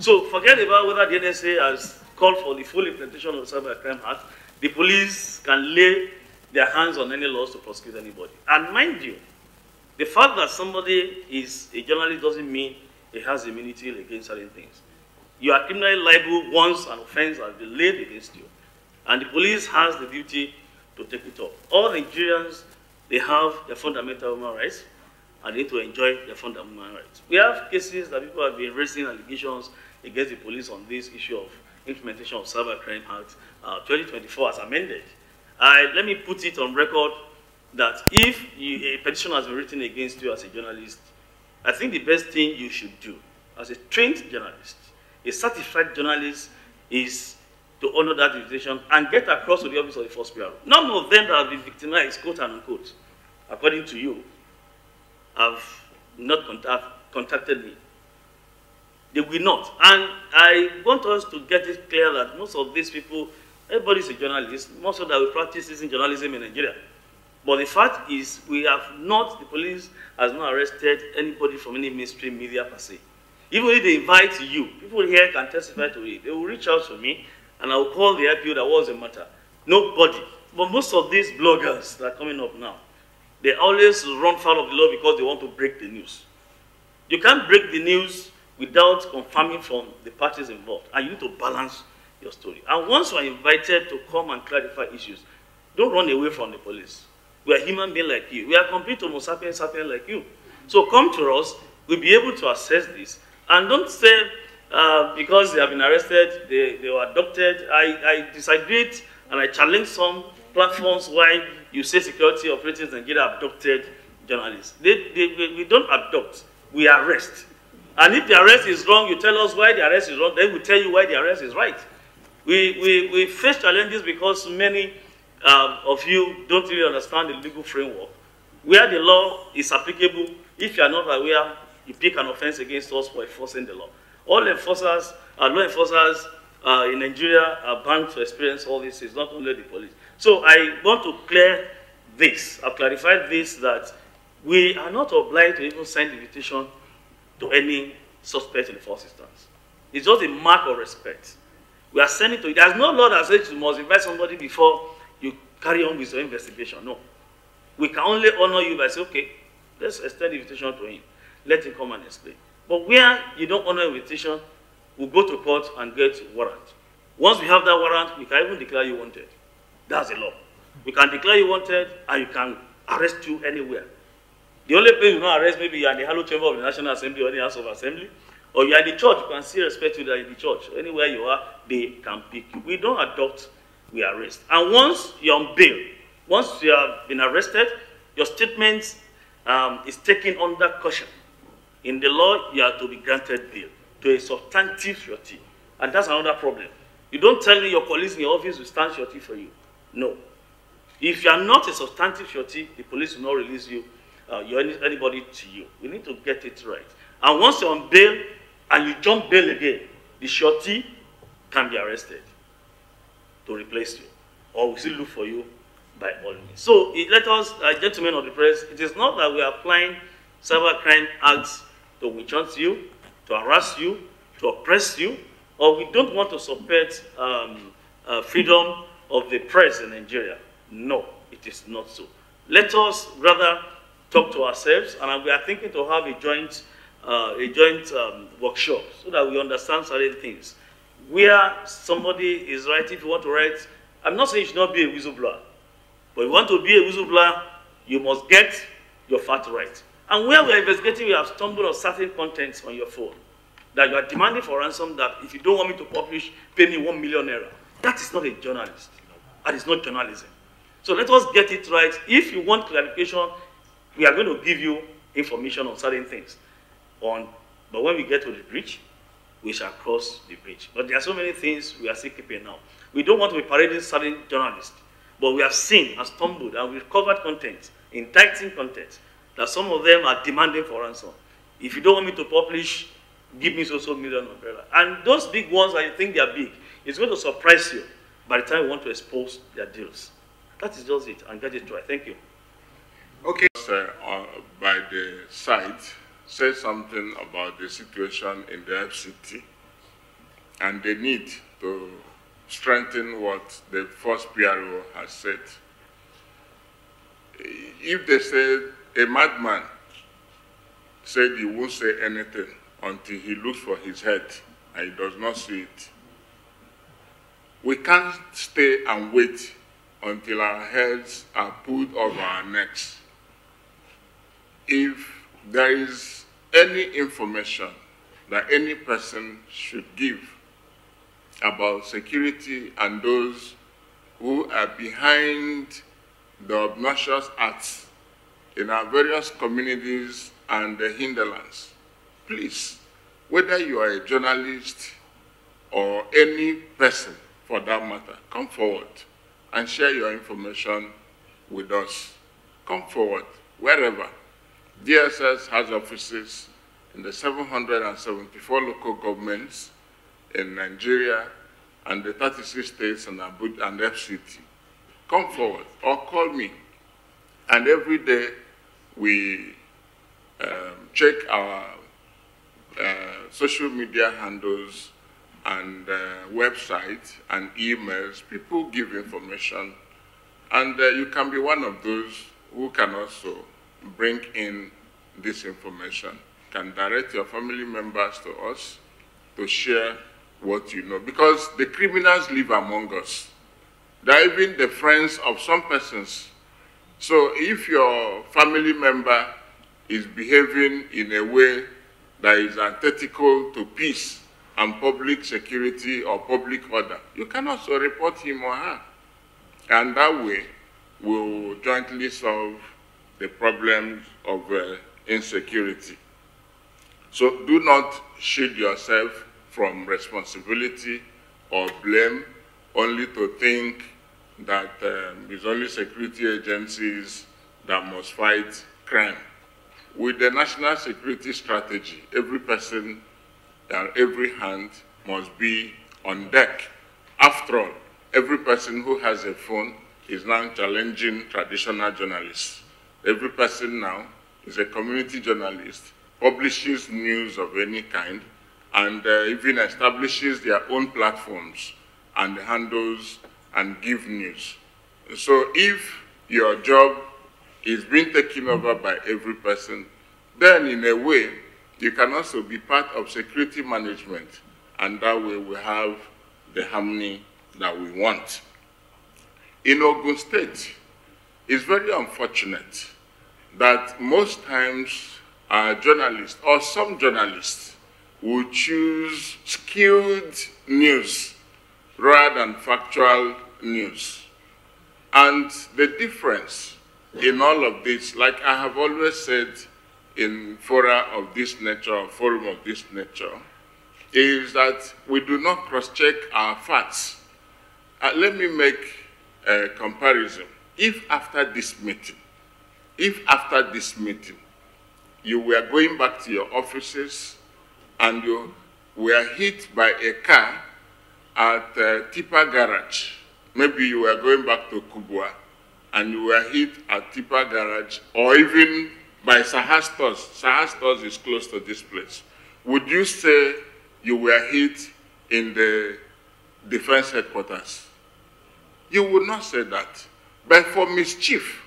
So forget about whether the NSA has called for the full implementation of the Cybercrime Act. The police can lay their hands on any laws to prosecute anybody. And mind you, the fact that somebody is a journalist doesn't mean he has immunity against certain things. You are criminally liable once an offense has been laid against you, and the police has the duty to take it up. All Nigerians, they have their fundamental human rights, and they need to enjoy their fundamental rights. We have cases that people have been raising allegations against the police on this issue of implementation of Cybercrime Act uh, 2024 as amended. I, let me put it on record that if you, a petition has been written against you as a journalist, I think the best thing you should do as a trained journalist, a certified journalist, is to honor that invitation and get across to the office of the first bureau. None of them that have been victimized, quote unquote, according to you, have not contact, contacted me. They will not. And I want us to get it clear that most of these people, everybody is a journalist, most of them will practice in journalism in Nigeria. But the fact is, we have not, the police has not arrested anybody from any mainstream media per se. Even if they invite you, people here can testify to it. They will reach out to me, and I will call the IPO that was a matter. Nobody. But most of these bloggers that are coming up now, they always run foul of the law because they want to break the news. You can't break the news without confirming from the parties involved, and you need to balance your story. And once you are invited to come and clarify issues, don't run away from the police. We are human beings like you. We are complete Homo sapiens sapiens like you. So come to us. We'll be able to assess this. And don't say uh, because they have been arrested, they, they were adopted. I, I disagreed and I challenge some platforms why you say security operatives in Nigeria abducted journalists. They, they, we don't adopt, we arrest. And if the arrest is wrong, you tell us why the arrest is wrong, then we tell you why the arrest is right. We, we, we face challenges because many um, of you don't really understand the legal framework. Where the law is applicable, if you are not aware, you pick an offense against us for enforcing the law. All enforcers, uh, law enforcers uh, in Nigeria are bound to experience all this. It's not only the police. So I want to clear this. I've clarified this that we are not obliged to even send invitation to any suspect in the first instance. It's just a mark of respect. We are sending to you. There's no law that says you must invite somebody before you carry on with your investigation. No. We can only honor you by saying, okay, let's extend the invitation to him. Let him come and explain. But where you don't honor invitation, we'll go to court and get warrant. Once we have that warrant, we can even declare you wanted. That's the law. We can declare you wanted and you can arrest you anywhere. The only place you not arrest, maybe you're in the Hello Chamber of the National Assembly or any House of Assembly, or you're in the church, you can still respect you that in the church. Anywhere you are, they can pick you. We don't adopt, we arrest. And once you're on bail, once you have been arrested, your statement um, is taken under caution. In the law, you are to be granted bail to a substantive surety. And that's another problem. You don't tell me your colleagues in your office will stand surety for you. No. If you are not a substantive surety, the police will not release you, uh, you any, anybody to you. We need to get it right. And once you're on bail and you jump bail again, the surety can be arrested to replace you. Or we still look for you by all means. So let us, uh, gentlemen of the press, it is not that we are applying cybercrime acts to witch you, to harass you, to oppress you, or we don't want to support um, uh, freedom of the press in Nigeria. No, it is not so. Let us rather talk to ourselves, and we are thinking to have a joint, uh, a joint um, workshop so that we understand certain things. Where somebody is writing, if you want to write, I'm not saying you should not be a whistleblower, but if you want to be a whistleblower, you must get your fact right. And where we are investigating, we have stumbled on certain contents on your phone that you are demanding for ransom that if you don't want me to publish, pay me one million naira. That is not a journalist. That is not journalism. So let us get it right. If you want clarification, we are going to give you information on certain things. On, but when we get to the bridge, we shall cross the bridge. But there are so many things we are still keeping now. We don't want to be parading certain journalists, but we have seen and stumbled and we've covered content, indicting content, that some of them are demanding for ransom. If you don't want me to publish, give me so-so million umbrella. And those big ones that you think they are big, it's going to surprise you by the time you want to expose their deals. That is just it, and that is right. Thank you. Okay. Uh, by the site said something about the situation in the FCT and they need to strengthen what the Force PRO has said. If they say a madman said he won't say anything until he looks for his head and he does not see it, we can't stay and wait until our heads are pulled over our necks. If there is any information that any person should give about security and those who are behind the obnoxious acts in our various communities and the hinterlands. Please, whether you are a journalist or any person for that matter, come forward and share your information with us. Come forward, wherever. DSS has offices in the 774 local governments in Nigeria and the 36 states and, Abuja and FCT. Come forward or call me. And every day we um, check our uh, social media handles and uh, website and emails. People give information. And uh, you can be one of those who can also bring in this information, can direct your family members to us to share what you know. Because the criminals live among us. They're even the friends of some persons. So if your family member is behaving in a way that is antithetical to peace and public security or public order, you can also report him or her. And that way, we'll jointly solve the problems of uh, insecurity. So do not shield yourself from responsibility or blame only to think that um, it's only security agencies that must fight crime. With the national security strategy, every person and every hand must be on deck. After all, every person who has a phone is now challenging traditional journalists. Every person now is a community journalist, publishes news of any kind, and uh, even establishes their own platforms and handles and give news. So if your job is being taken over by every person, then in a way, you can also be part of security management, and that way we have the harmony that we want. In Ogun State, it's very unfortunate that most times our journalists, or some journalists, will choose skewed news rather than factual news. And the difference in all of this, like I have always said in fora of this nature, forum of this nature, is that we do not cross-check our facts. Uh, let me make a comparison. If after this meeting, if after this meeting, you were going back to your offices and you were hit by a car at uh, Tipa Garage, maybe you were going back to Kubwa, and you were hit at Tipa Garage, or even by Sahastos. Sahastos is close to this place. Would you say you were hit in the defense headquarters? You would not say that. But for mischief,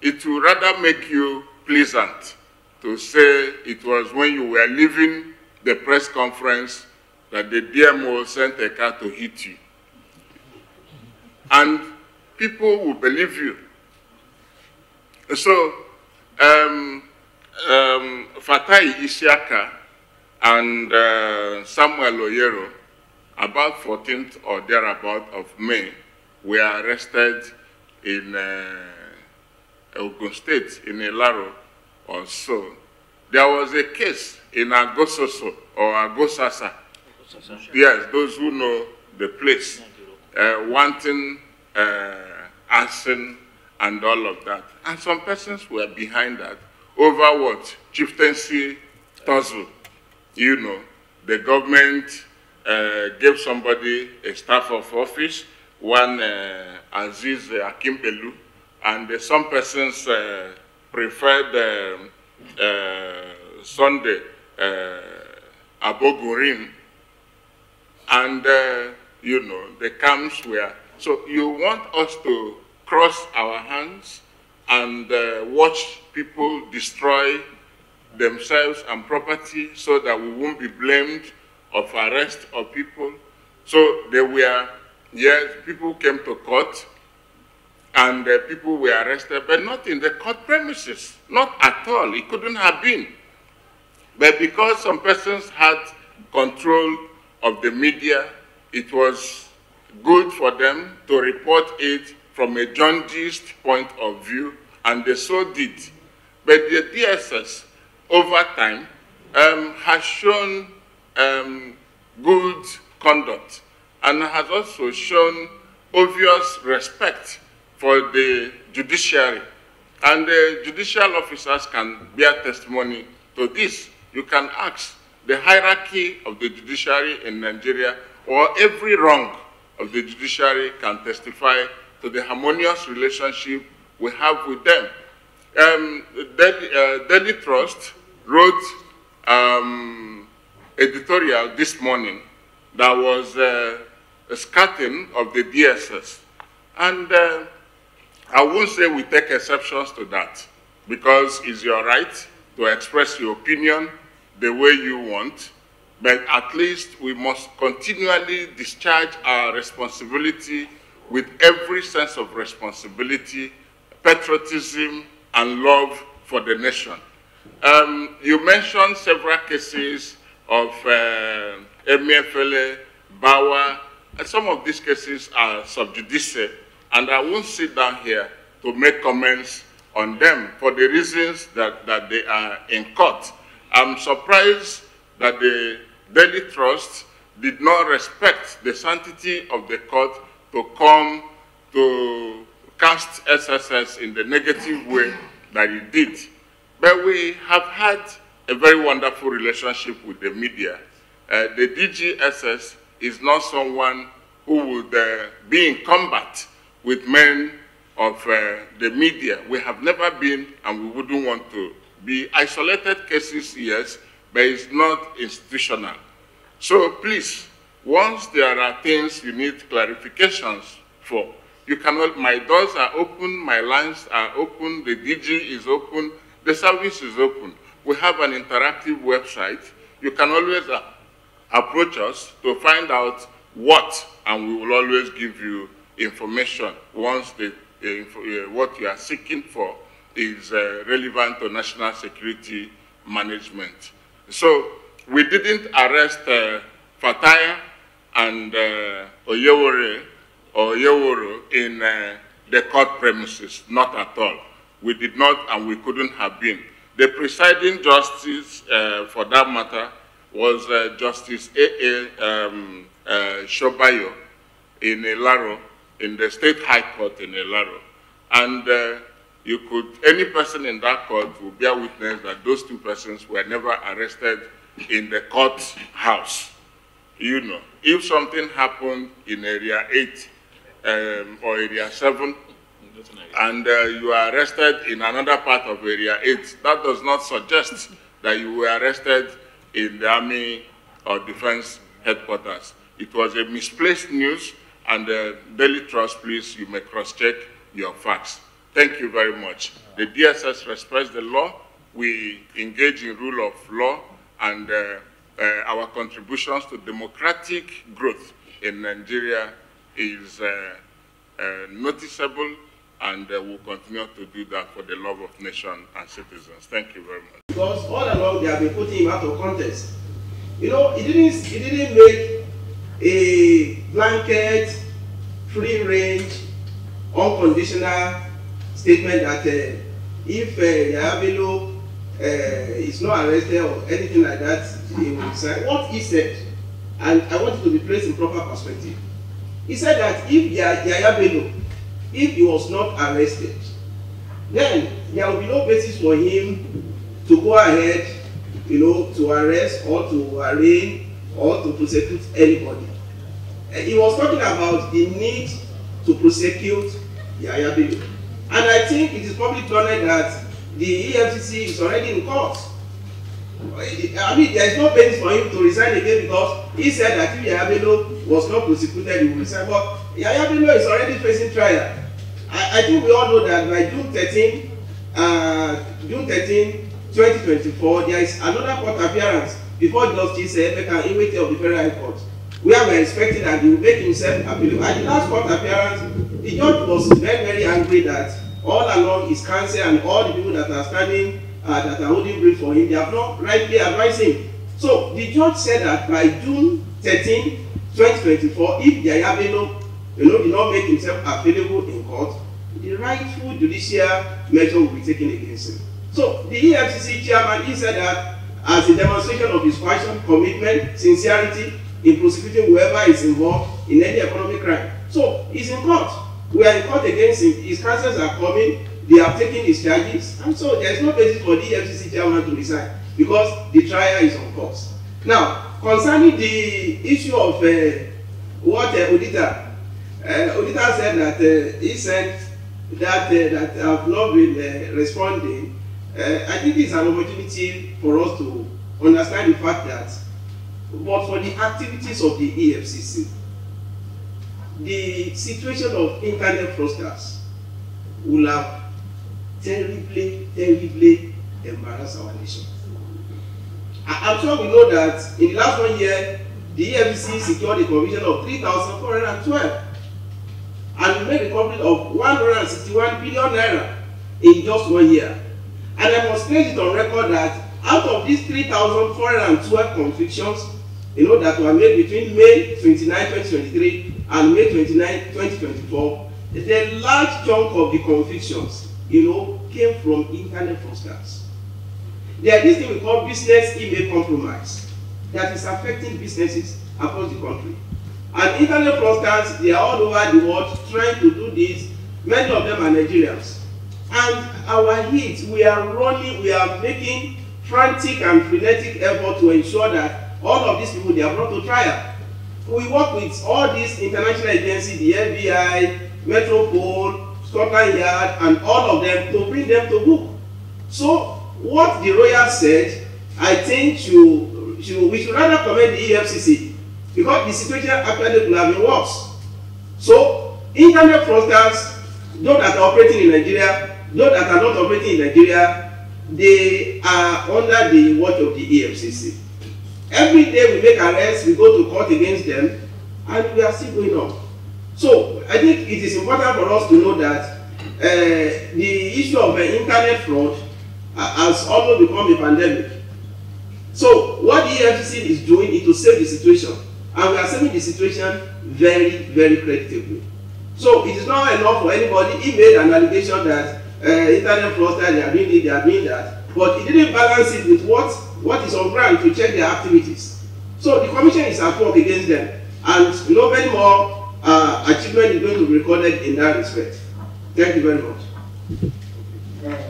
it will rather make you pleasant to say it was when you were leaving the press conference that the DMO sent a car to hit you. And people will believe you. So, um, um, Fatai Isiaka and uh, Samuel Oyero, about 14th or thereabout of May, were arrested in uh, Ogun State, in Ilaro or so. There was a case in Agososo or Agosasa. Yes, those who know the place, uh, wanting uh, arson and all of that. And some persons were behind that over what? Chieftaincy tussle. You know, the government uh, gave somebody a staff of office, one uh, Aziz Akinpelu, and some persons uh, preferred uh, Sunday uh, Abogurin and, you know, the camps were. So you want us to cross our hands and uh, watch people destroy themselves and property so that we won't be blamed of arrest of people. So there were, yes, people came to court and uh, people were arrested, but not in the court premises, not at all. It couldn't have been. But because some persons had control of the media, it was good for them to report it from a jaundiced point of view, and they so did. But the DSS, over time, um, has shown um, good conduct and has also shown obvious respect for the judiciary. And the judicial officers can bear testimony to this. You can ask the hierarchy of the judiciary in Nigeria or every wrong of the judiciary can testify to the harmonious relationship we have with them. Um, Delhi, uh, Delhi Trust wrote um, editorial this morning that was uh, a scatting of the DSS. And uh, I won't say we take exceptions to that because it's your right to express your opinion the way you want, but at least we must continually discharge our responsibility with every sense of responsibility, patriotism, and love for the nation. Um, you mentioned several cases of uh, Emefiele, Bawa, some of these cases are sub judice, and I won't sit down here to make comments on them for the reasons that, that they are in court. I'm surprised that the Daily Trust did not respect the sanctity of the court to come to cast SSS in the negative way that it did. But we have had a very wonderful relationship with the media. Uh, the DGSS is not someone who would uh, be in combat with men of uh, the media. We have never been, and we wouldn't want to be isolated cases, yes, but it's not institutional. So please, once there are things you need clarifications for, you cannot, my doors are open, my lines are open, the DG is open, the service is open. We have an interactive website. You can always uh, approach us to find out what, and we will always give you information once the, uh, what you are seeking for is uh, relevant to national security management. So we didn't arrest uh, Fatai and uh, Oyero in uh, the court premises, not at all. We did not and we couldn't have been. The presiding justice uh, for that matter was uh, Justice A.A. Um, uh, Shobayo in Ilaro, in the State High Court in Ilaro. And uh, you could, any person in that court will bear witness that those two persons were never arrested in the court house. You know, if something happened in area 8 um, or area 7, and uh, you are arrested in another part of area 8, that does not suggest that you were arrested in the army or defense headquarters. It was a misplaced news, and the uh, Daily Trust, please, you may cross-check your facts. Thank you very much. The DSS respects the law. We engage in rule of law and uh, uh, our contributions to democratic growth in Nigeria is uh, uh noticeable and uh, we'll continue to do that for the love of nation and citizens. Thank you very much. Because all along they have been putting him out of context. You know, he didn't, he didn't make a blanket, free range, unconditional statement that uh, if uh, Yaya uh, is not arrested or anything like that, he will resign. What he said, and I want it to be placed in proper perspective. He said that if Yaya if he was not arrested, then there will be no basis for him to go ahead, you know, to arrest or to arraign or to prosecute anybody. And he was talking about the need to prosecute Yaya Bello. And I think it is public knowledge that the EFCC is already in court. I mean, there is no basis for him to resign again because he said that if Yaya Bello was not prosecuted, he would resign. But Yaya Bello is already facing trial. I, I think we all know that by June 13, uh, June 13, 2024, there is another court appearance before Justice Emeka Inwete of the Federal High Court, we are expecting that he will make himself available. At the last court appearance, the judge was very, very angry that all along his counsel and all the people that are standing, uh, that are holding brief for him, they have not rightly advised him. So the judge said that by June 13, 2024, if Yaya Bello you know, did not make himself available in court, the rightful judicial measure will be taken against him. So the EFCC chairman, he said that as a demonstration of his passion, commitment, sincerity in prosecuting whoever is involved in any economic crime. So he's in court. We are in court against him. His counsels are coming. They have taken his charges. And so there is no basis for the EFCC chairman to resign because the trial is on course. Now, concerning the issue of uh, what uh, Odita, uh, Odita said that uh, he said that uh, that have not been uh, responding. Uh, I think it's an opportunity for us to understand the fact that, but for the activities of the EFCC, the situation of internet fraudsters will have terribly, terribly embarrassed our nation. I, I'm sure we know that in the last one year, the EFCC secured a conviction of 3,412 and made recovery of 161 billion naira in just one year. And I must place it on record that out of these 3,412 convictions, you know, that were made between May 29, 2023 and May 29, 2024, the large chunk of the convictions, you know, came from internet fraudsters. There is this thing we call business email compromise that is affecting businesses across the country. And internet fraudsters, they are all over the world trying to do this. Many of them are Nigerians. And our heat, we are running, we are making frantic and frenetic effort to ensure that all of these people, they are brought to trial. We work with all these international agencies, the FBI, Metropol, Scotland Yard, and all of them to bring them to book. So what the lawyer said, I think should, we should rather commend the EFCC because the situation actually could have been worse. So internet fraudsters, those that are operating in Nigeria, those that are not operating in Nigeria, they are under the watch of the EFCC. Every day we make arrests, we go to court against them, and we are still going on. So I think it is important for us to know that uh, the issue of uh, internet fraud has almost become a pandemic. So what the EFCC is doing is to save the situation, and we are saving the situation very, very creditably. So it is not enough for anybody. He made an allegation that uh, internet fraudsters they are doing this, they are doing that, but he didn't balance it with what what is on ground to check their activities. So the commission is at work against them, and you know many more uh, achievement is going to be recorded in that respect. Thank you very much.